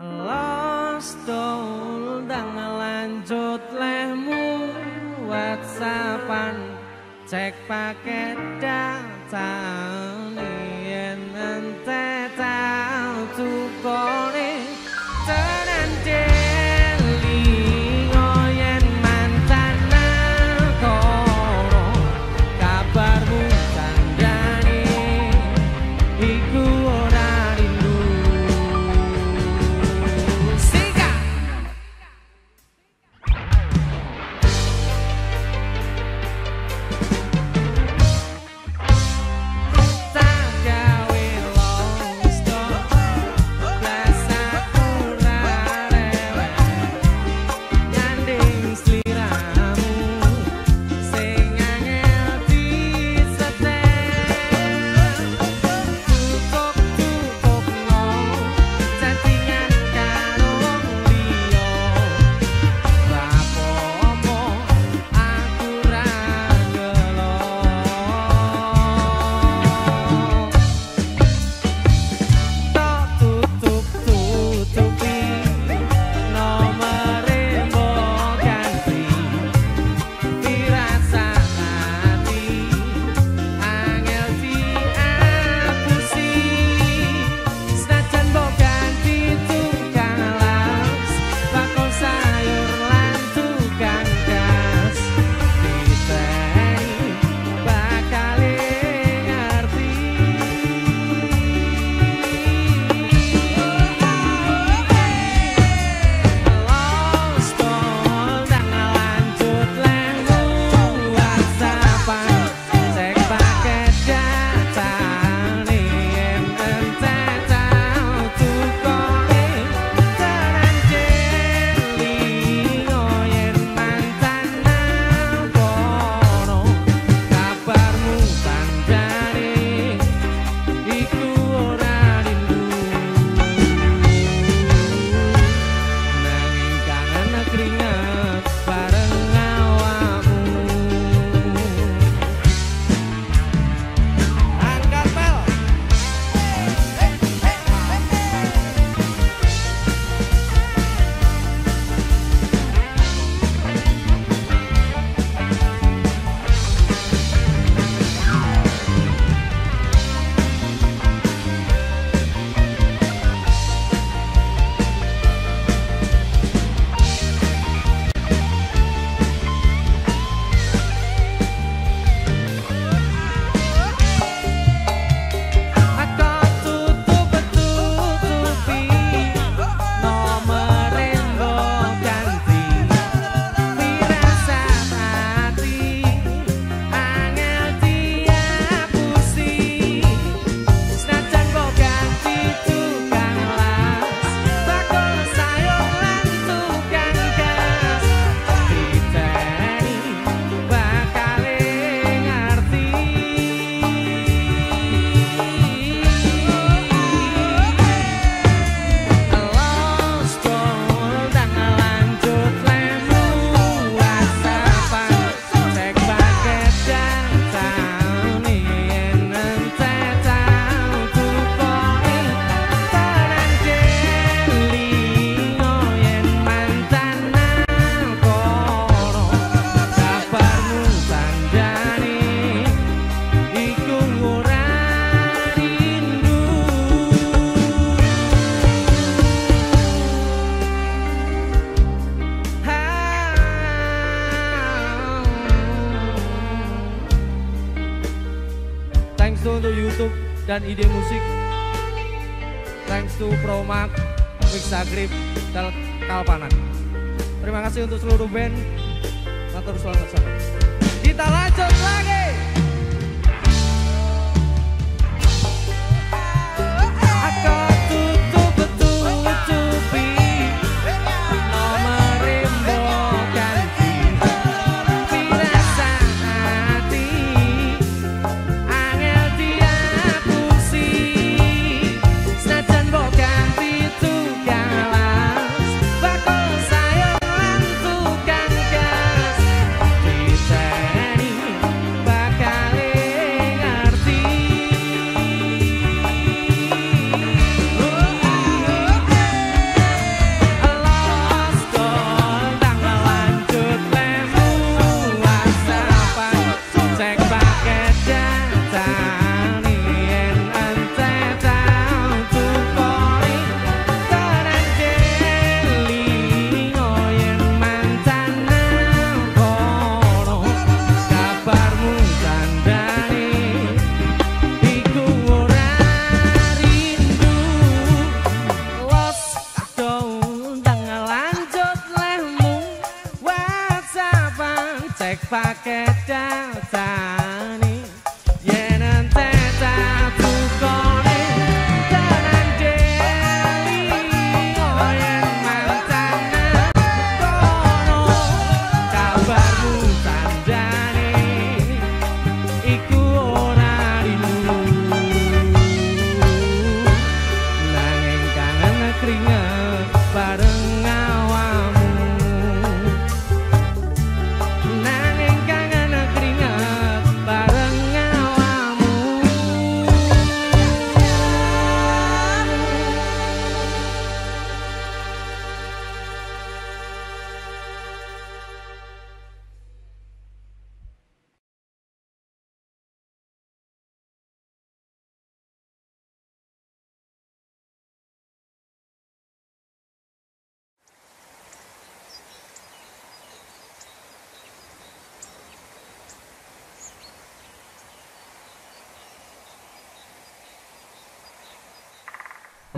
Lost tundang lanjut lehmu. Whatsappan cek paket data. Dan ide musik. Thanks to Promak Mixagrip dan Kalpanan terima kasih untuk seluruh band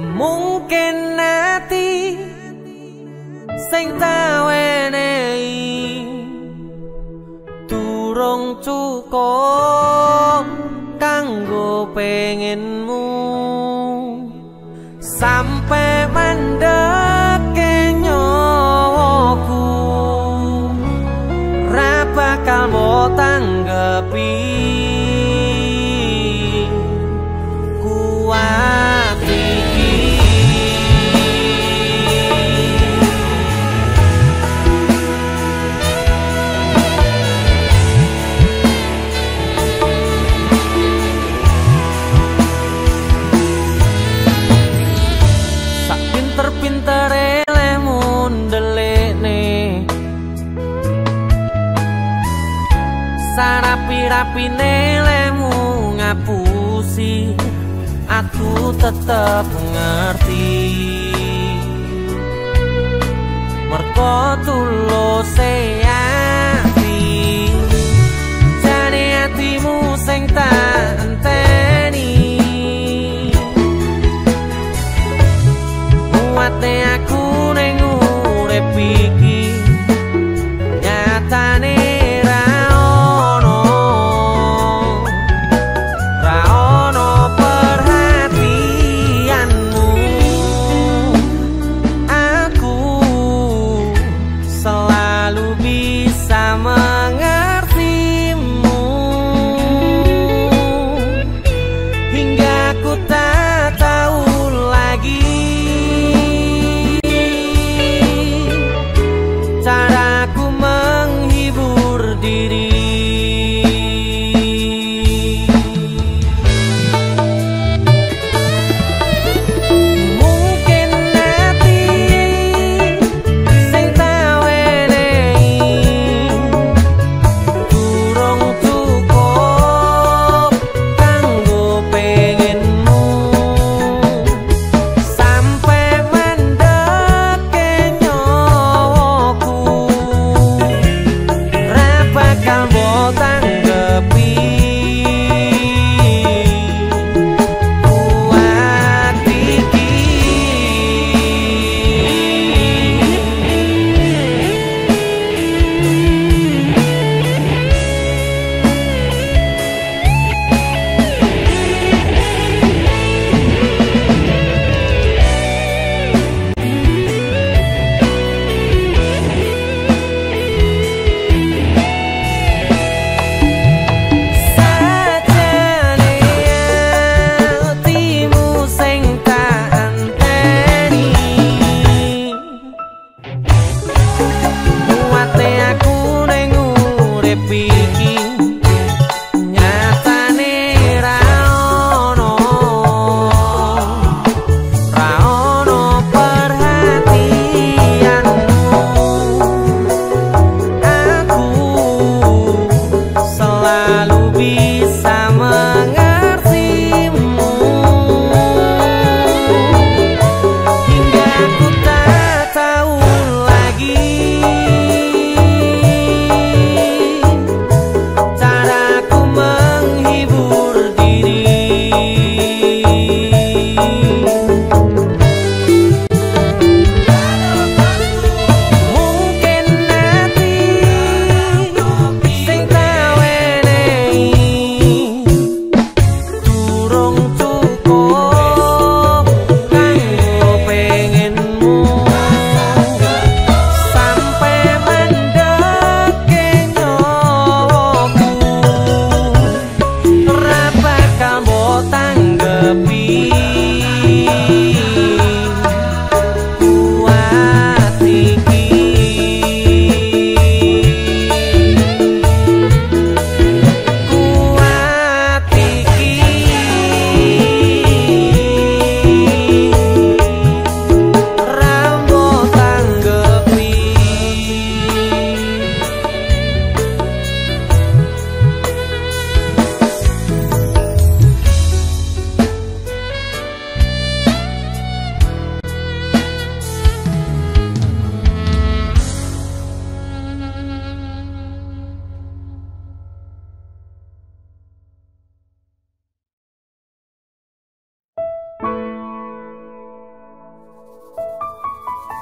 mungkin nanti sing tawenehi durung cukup kanggo pengenmu. Sampai mandek nyawaku ra bakal mau rapine lemu ngapusi aku tetep ngerti. Merko tulose ati jane atimu sing tak enteni. Muate aku ning urip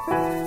Bye.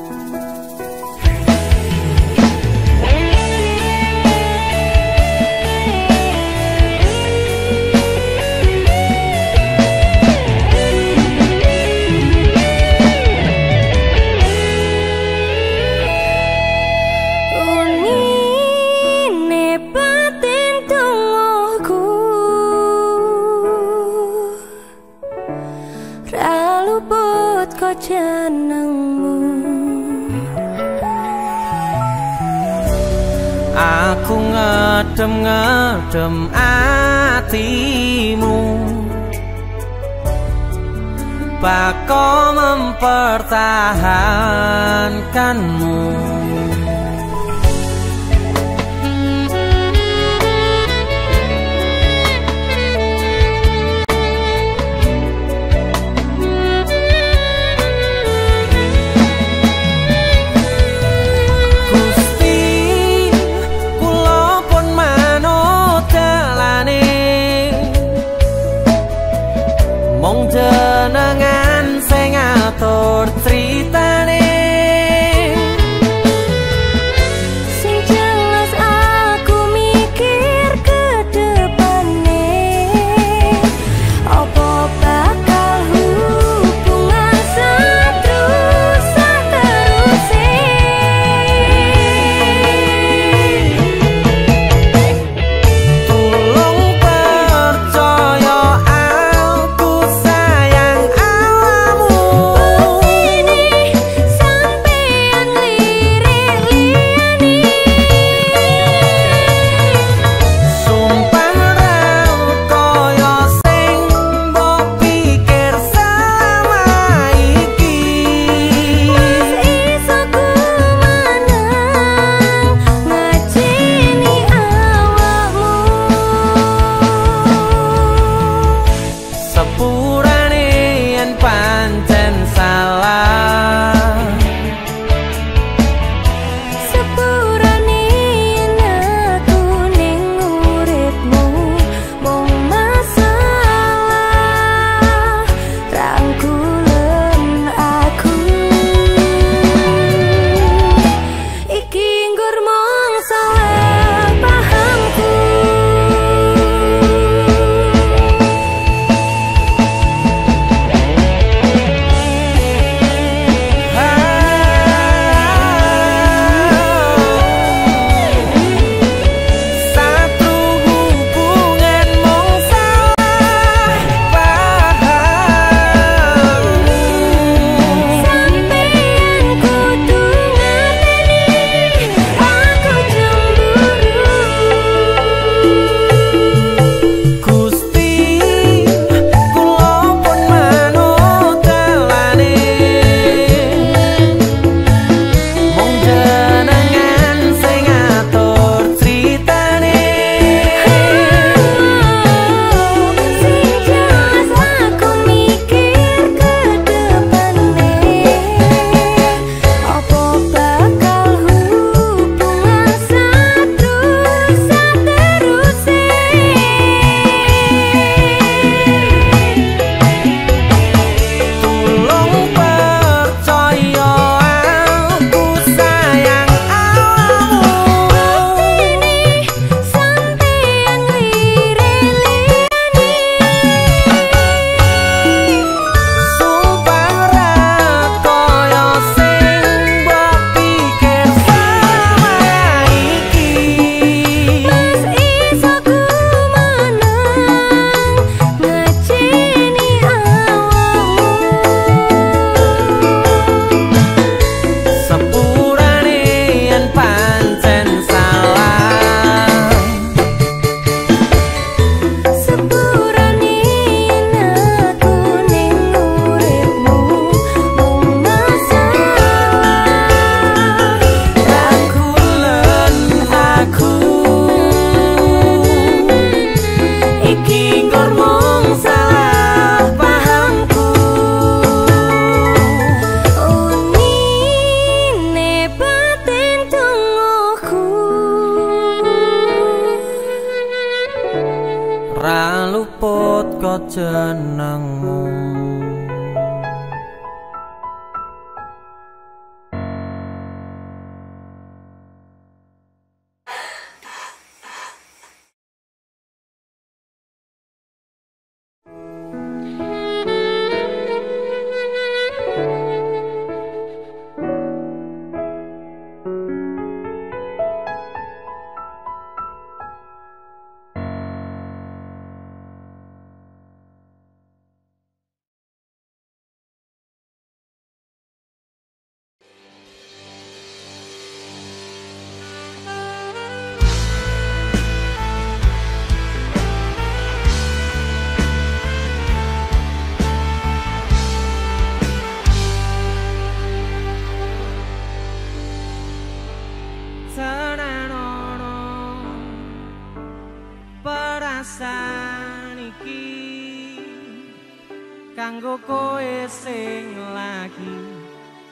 Kanggo kowe sing lagi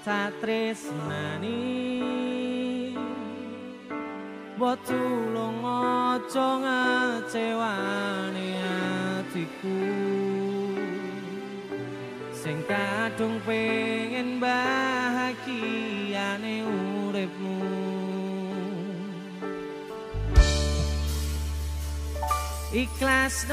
satresnani Mbok tulung aja ngecewani atiku Sing kadung pengen bahagiane uripmu. Ikhlas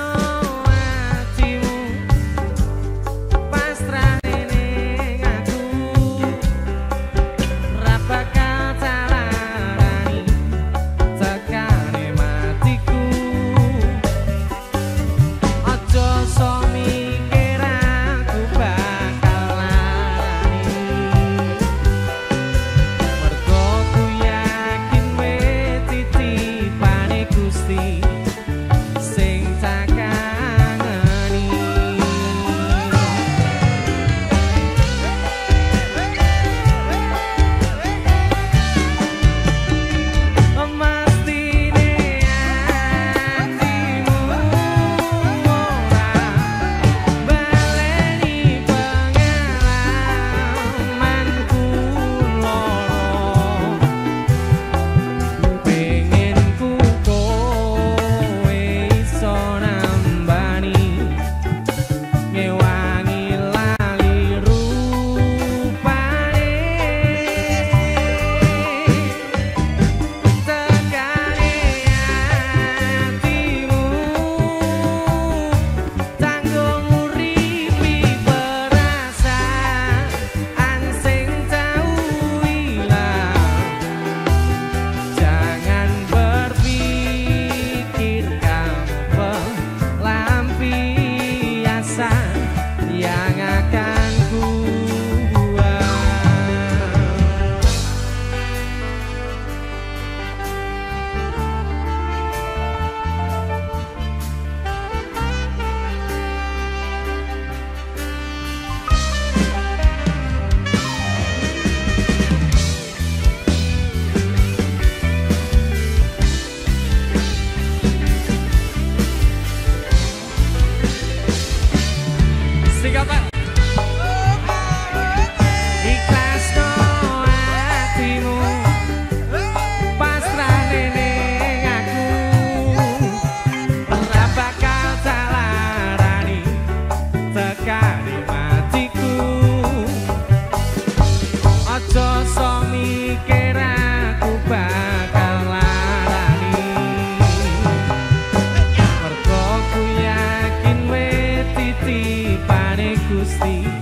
sleep.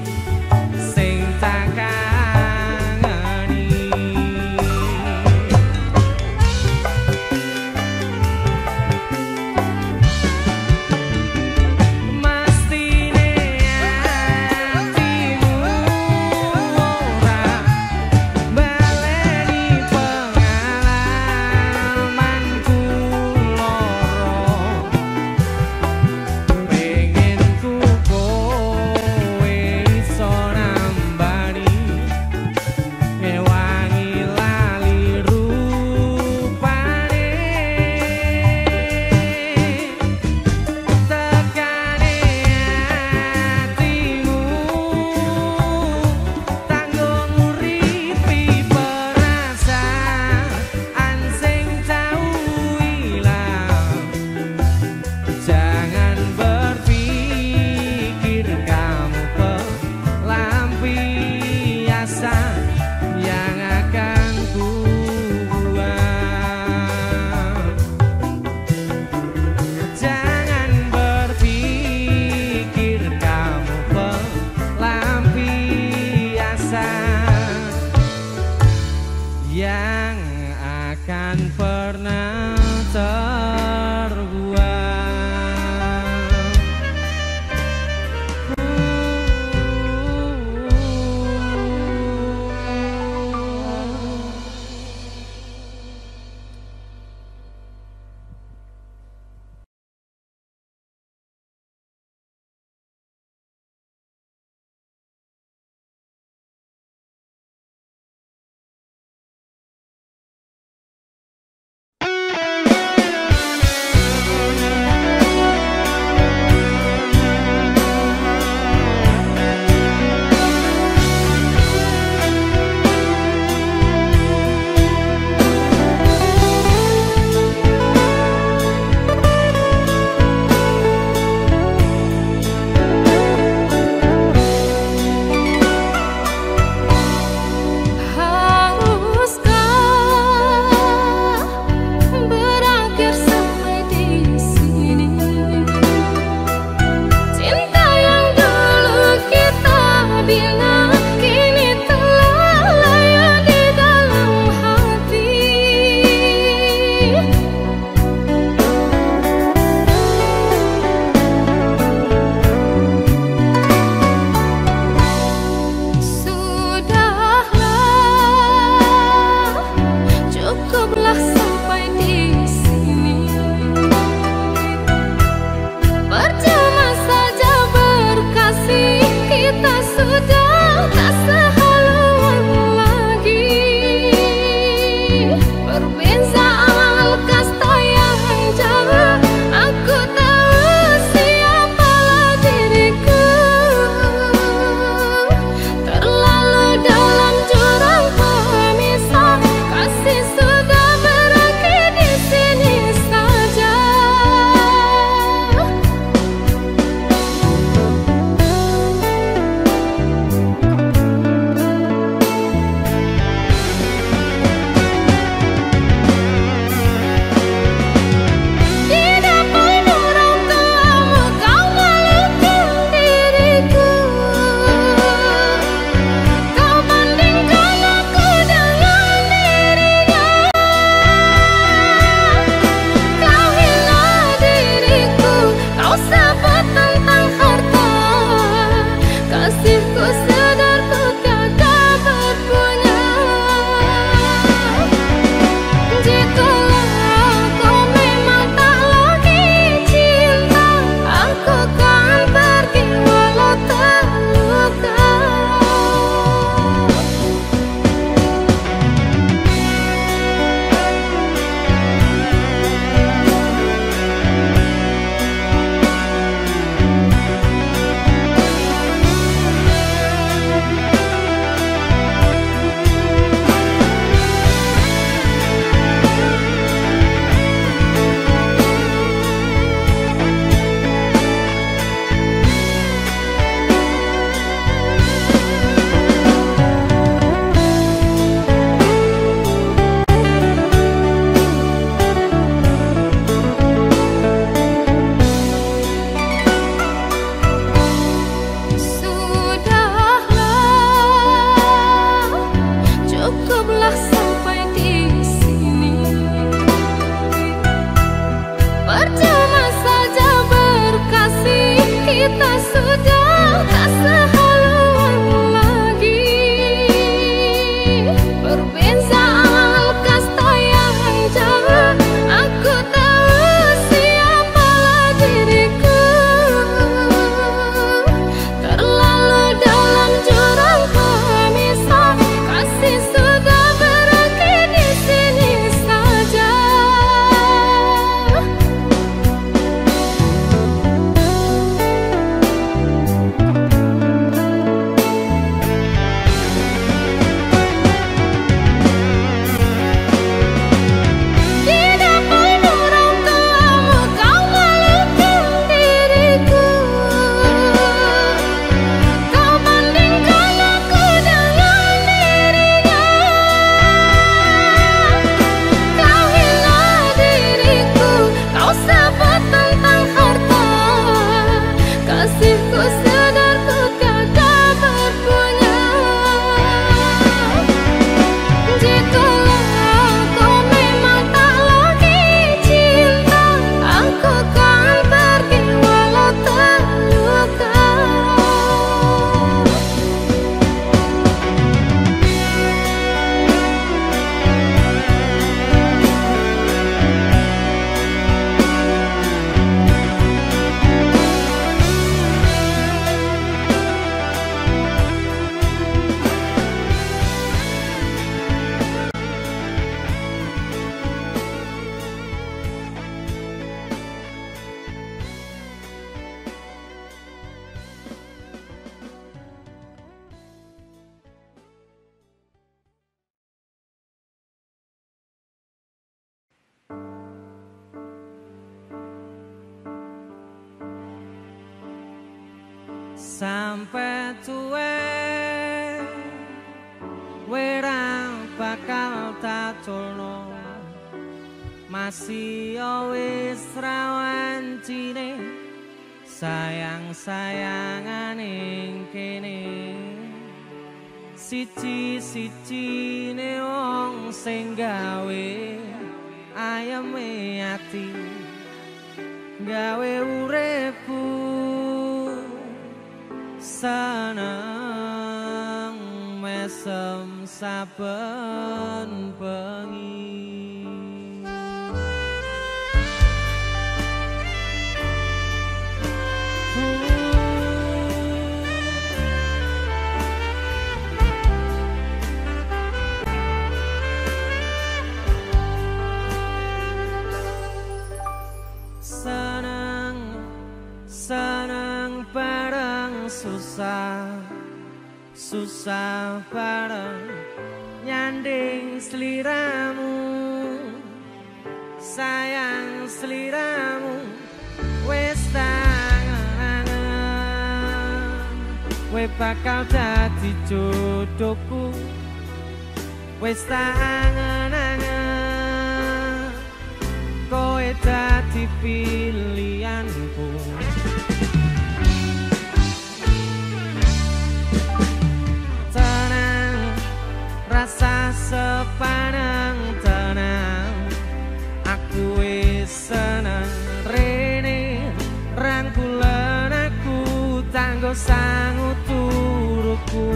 kanggo sangu turuku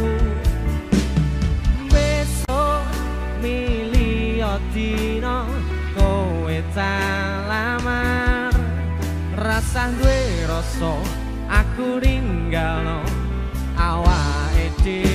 besok milio dino kowe calamar. Rasa duwe rasa aku ninggalno. Awake dhewe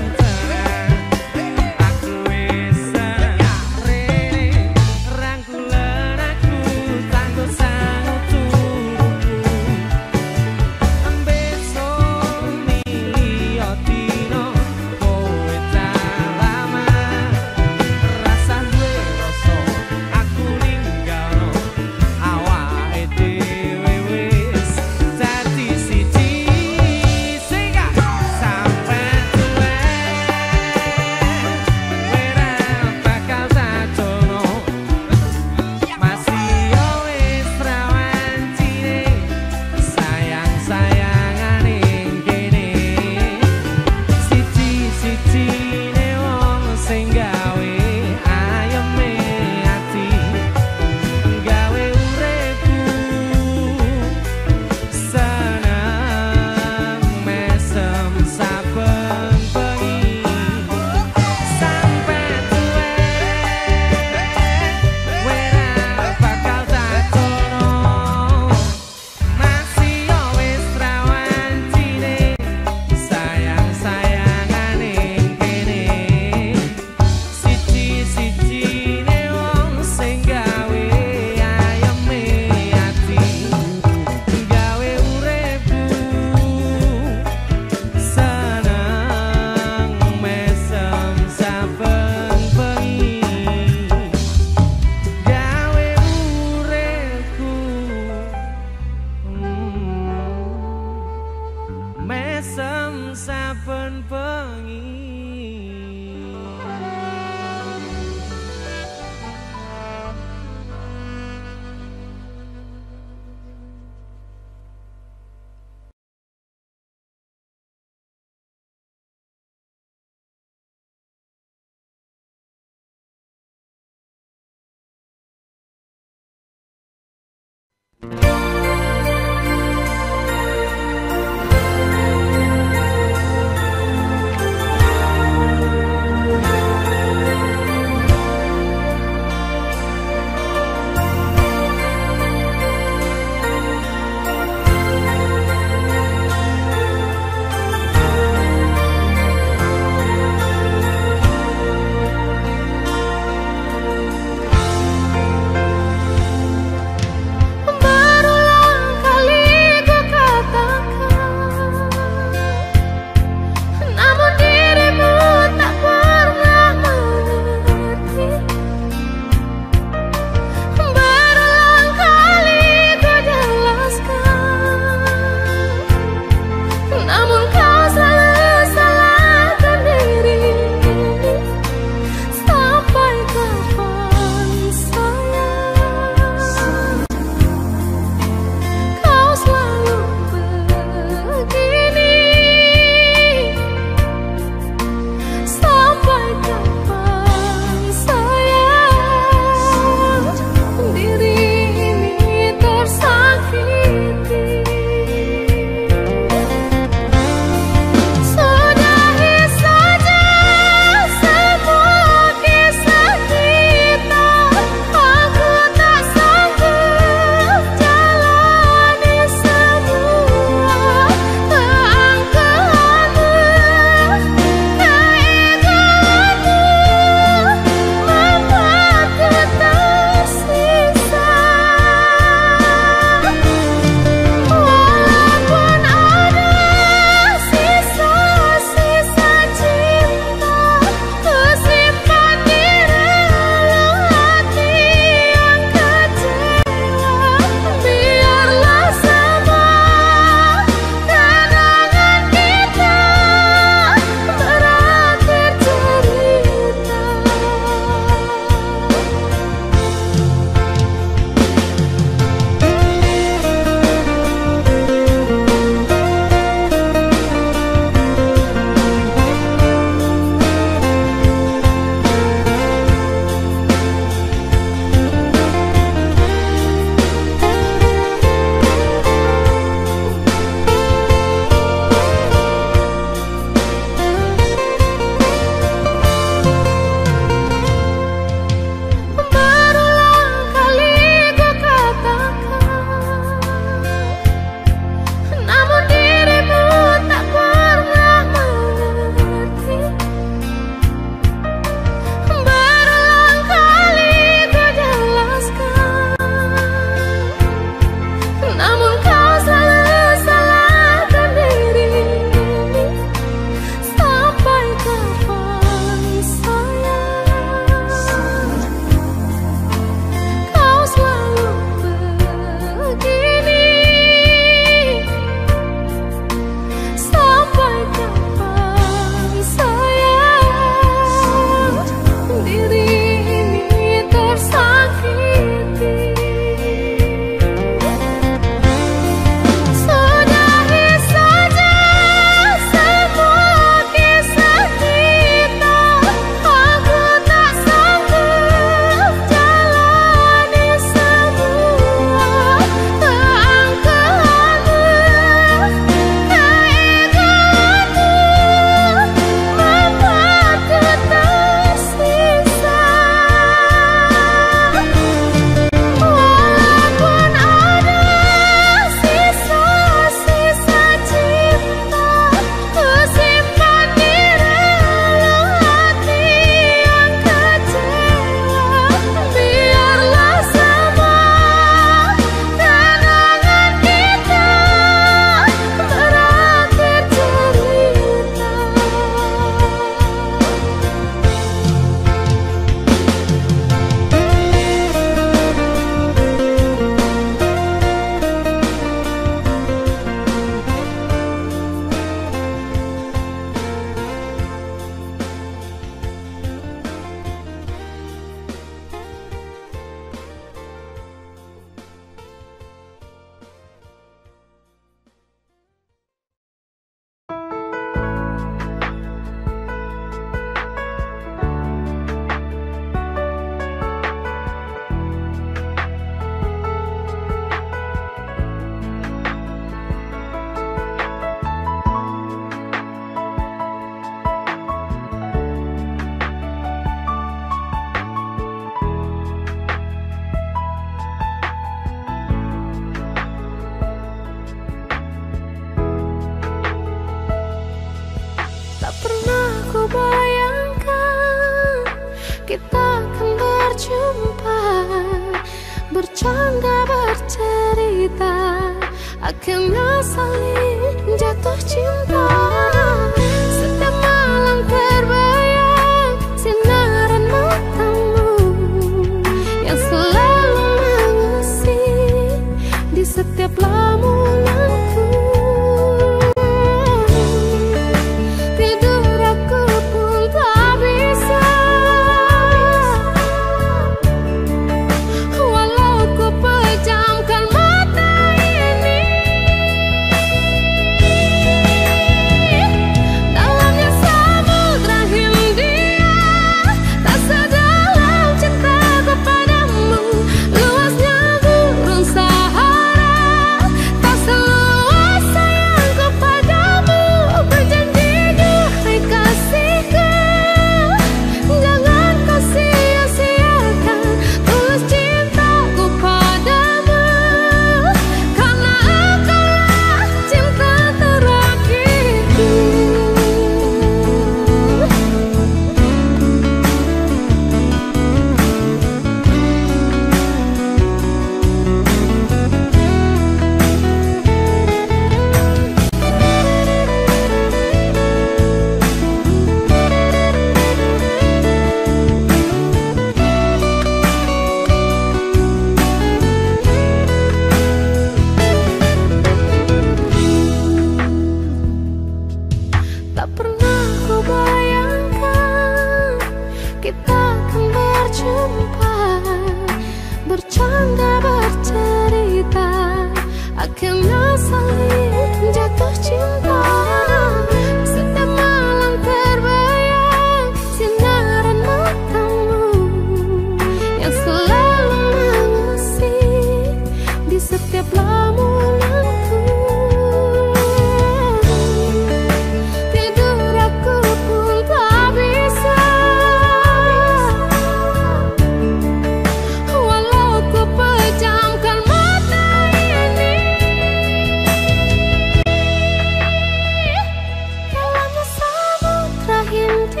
him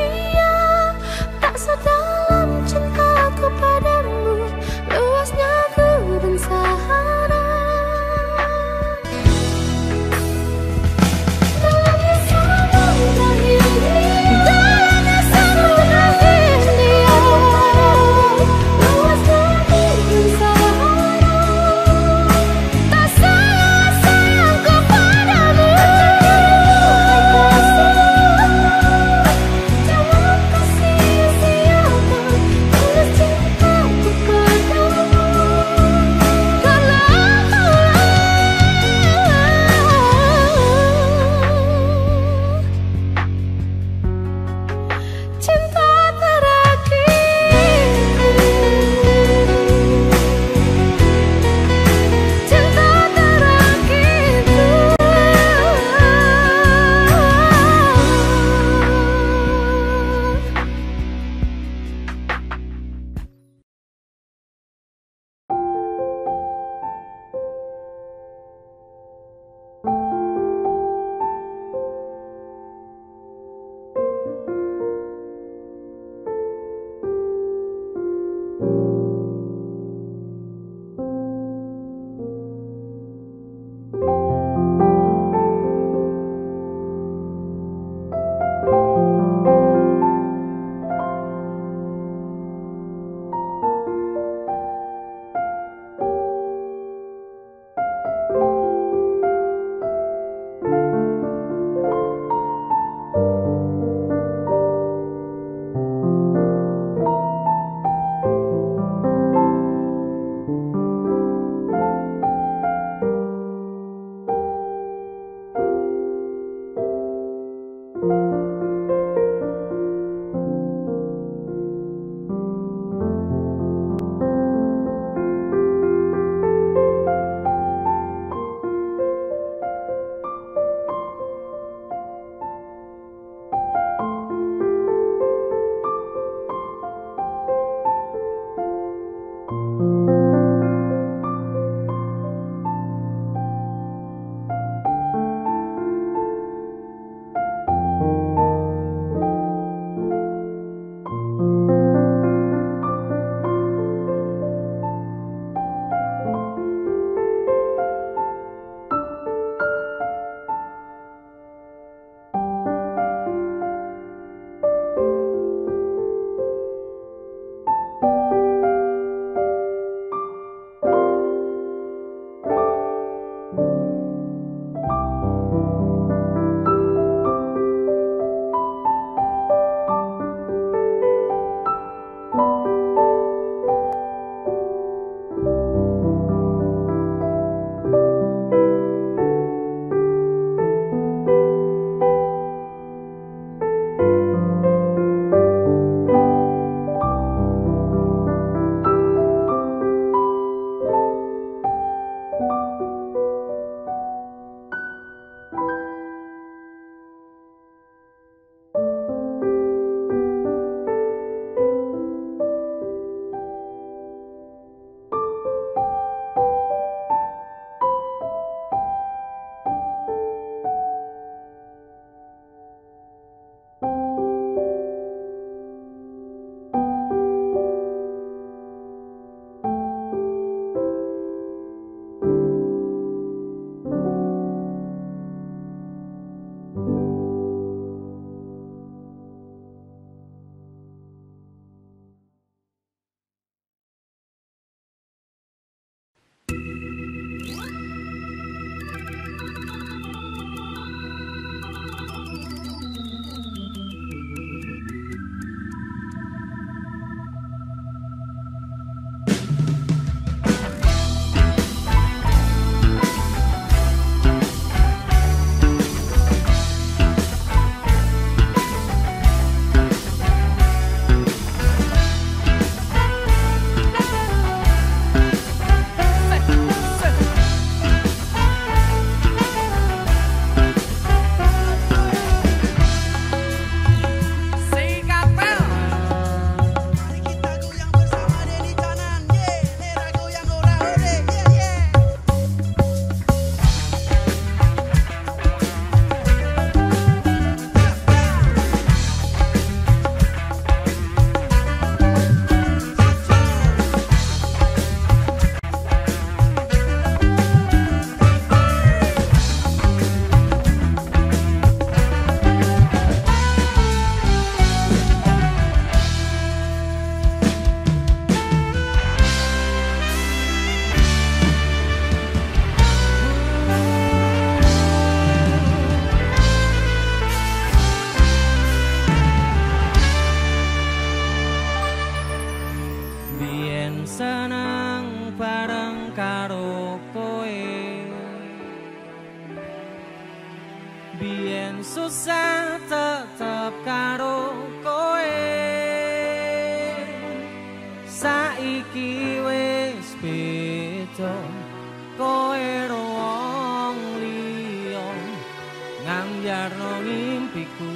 no ngimpiku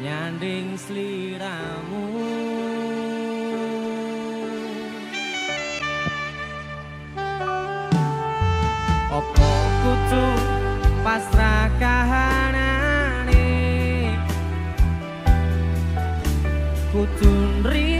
nyanding sliramu. Opo kudu pasrah kahanane? Kudu nri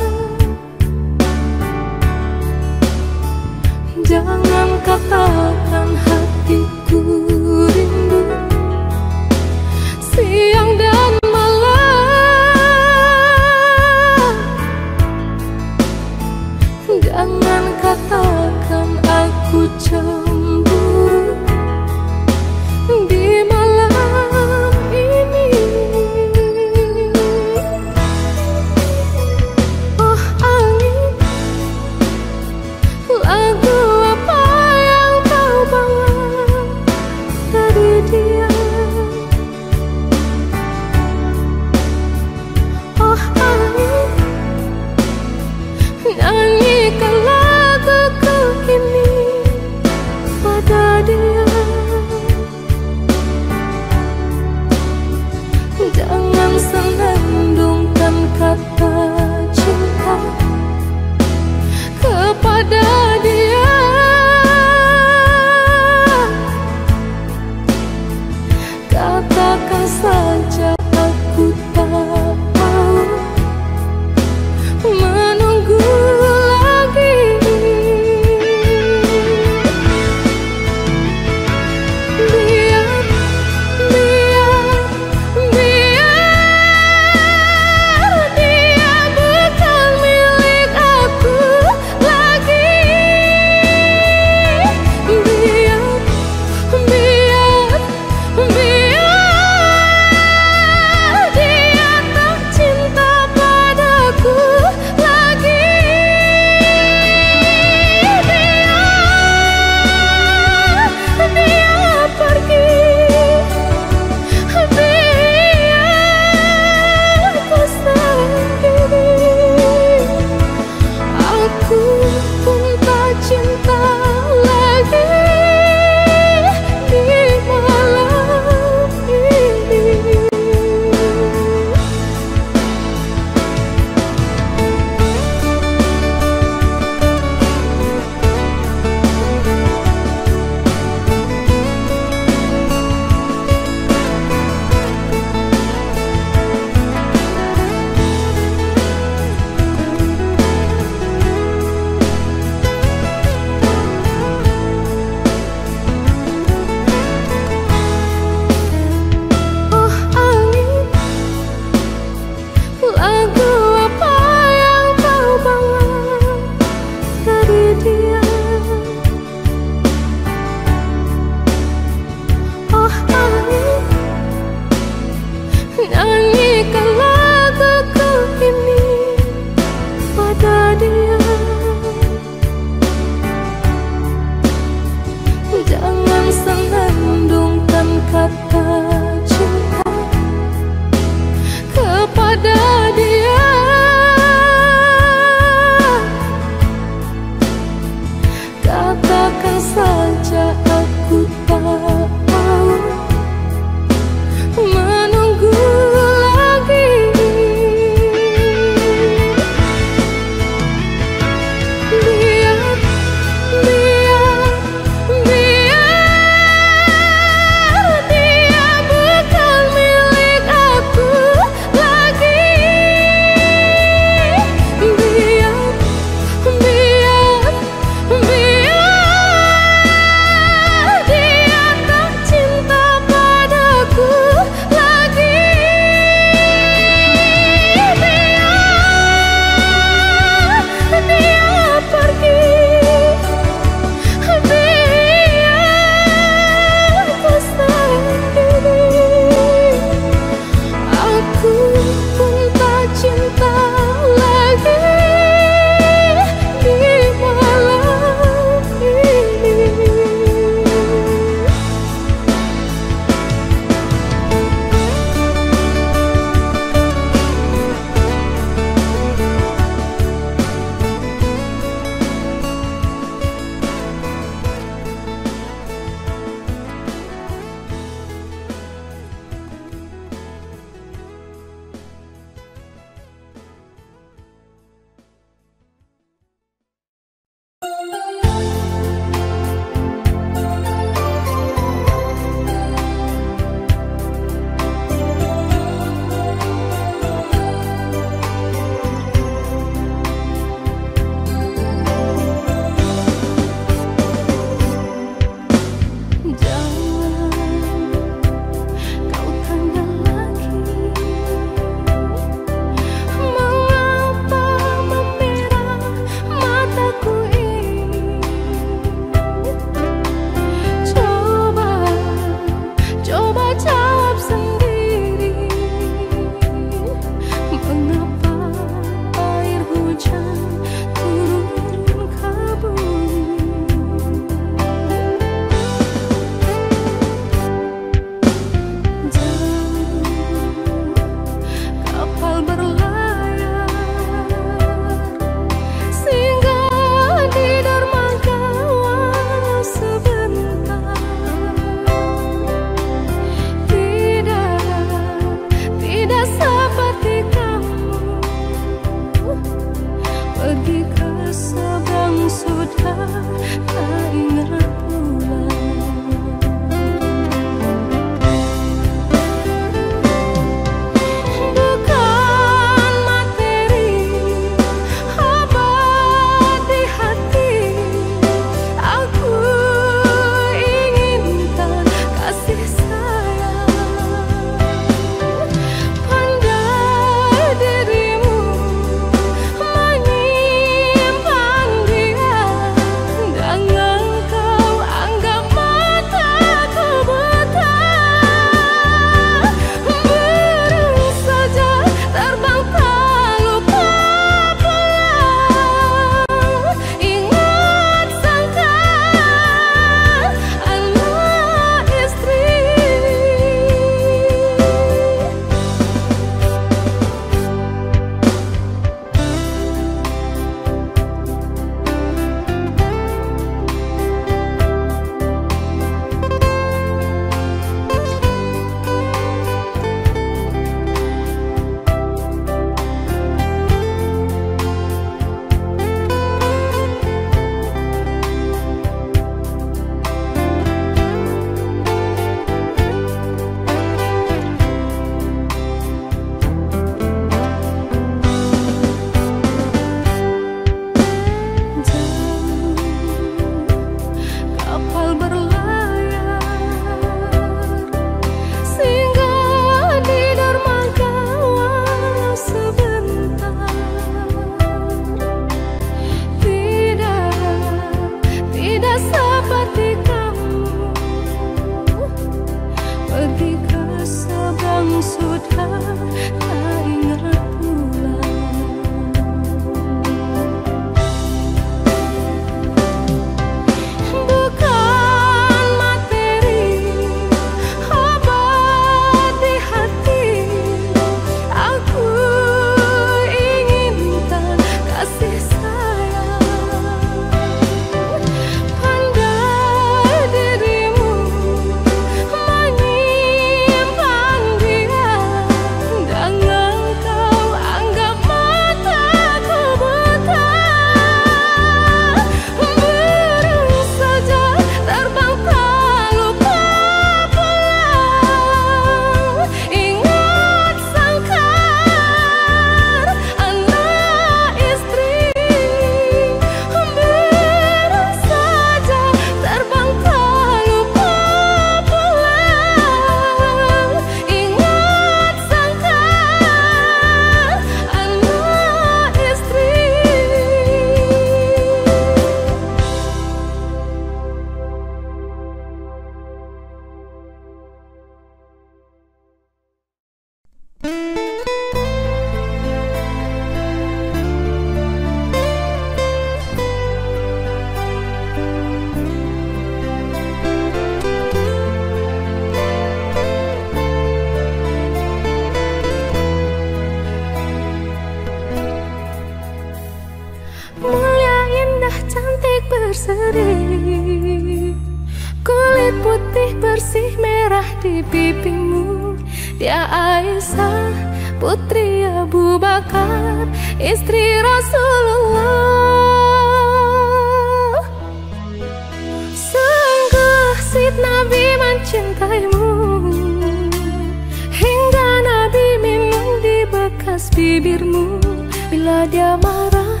dia marah.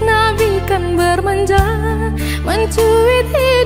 Nabi kan bermanja Mencuit hidungnya